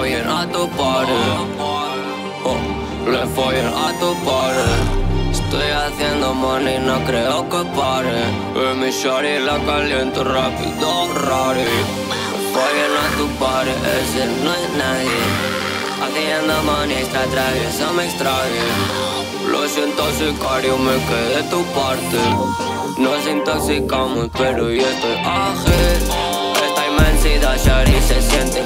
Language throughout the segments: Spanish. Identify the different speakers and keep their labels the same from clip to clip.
Speaker 1: le follen a tu padre. Oh, le follen a tu padre. Estoy haciendo money, no creo que pare. En mi shorty la caliento rápido, rari. Le follen a tu padre, ese no es nadie. Haciendo money, extra eso me extraña. Lo siento, sicario, me quedé tu parte. Nos intoxicamos, pero yo estoy ágil. Esta inmensidad, Shari, se siente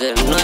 Speaker 1: no.